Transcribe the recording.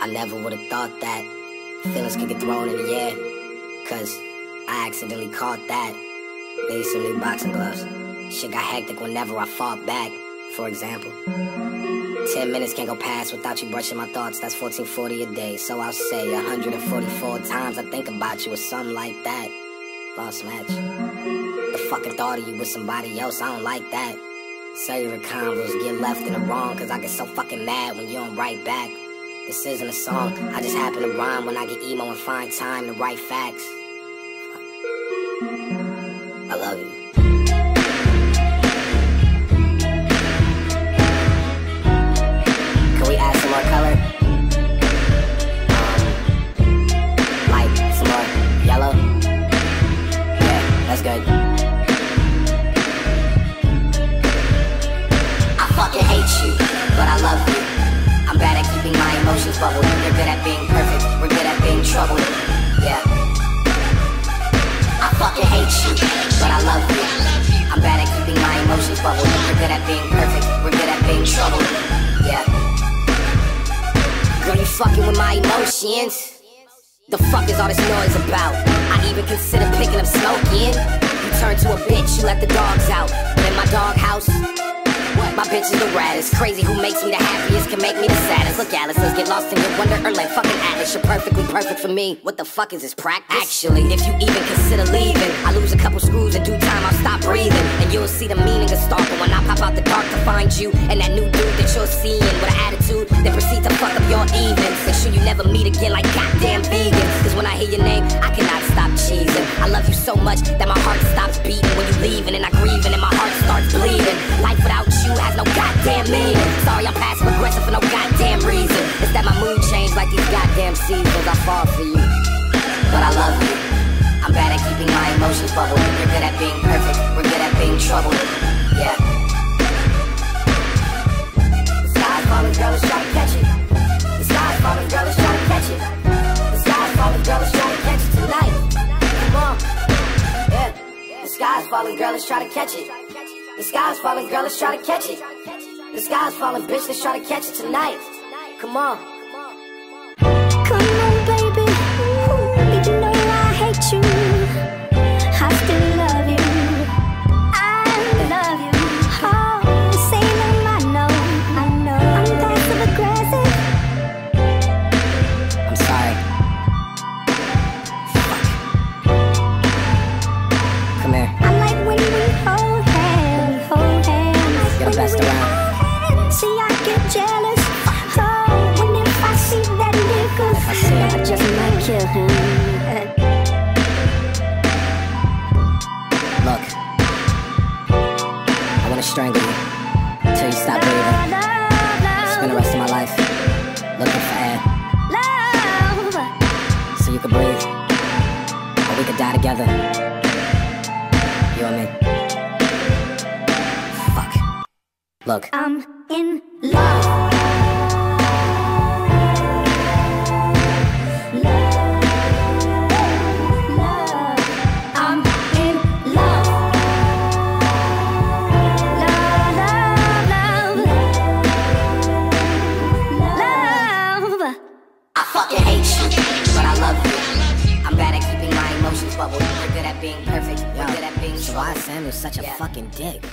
I never would've thought that feelings could get thrown in the air. Cause I accidentally caught that. Need some new boxing gloves. Shit got hectic whenever I fought back, for example. Ten minutes can't go past without you brushing my thoughts. That's 1440 a day. So I'll say 144 times I think about you or something like that. Lost match. The fucking thought of you with somebody else, I don't like that. Cellular convos get left in the wrong, cause I get so fucking mad when you don't write back. This isn't a song, I just happen to rhyme when I get emo and find time to write facts. I love you. You're good at being perfect, we're good at being troubled. Yeah. I fucking hate you, but I love you. I'm bad at keeping my emotions bubbled. You're good at being perfect, we're good at being troubled. Yeah. Girl, you fucking with my emotions. The fuck is all this noise about? I even consider picking up smoking. You turn to a bitch, you let the dogs out. But in my doghouse, my bitch is the raddest. Crazy who makes me the happiest make me the saddest. Look, Alice, let's get lost in your wonder or like fucking Atlas. You're perfectly perfect for me. What the fuck is this practice? Actually, if you even consider leaving, I lose a couple screws in due time, I'll stop breathing. And you'll see the meaning of stalking when I pop out the dark to find you and that new dude that you're seeing with an attitude that proceeds to fuck up your evenings. Make sure you never meet again like goddamn I love you so much that my heart stops beating when you leaving and I grieving and my heart starts bleeding. Life without you has no goddamn meaning. Sorry, I'm passive aggressive for no goddamn reason. It's that my mood changed like these goddamn seasons. I fall for you, but I love you. I'm bad at keeping my emotions bubbled. Sky's falling, girl, let's try to catch it. The sky's falling, girl, let's try to catch it. The sky's falling, bitch, let's try to catch it tonight. Come on. Stop breathing. Spend the rest of my life looking for air so you could breathe. Or we could die together. You and me. Fuck. Look. I'm in. Love. Being perfect. You're good at being So troubled. why is Samuel such a Yeah. fucking dick?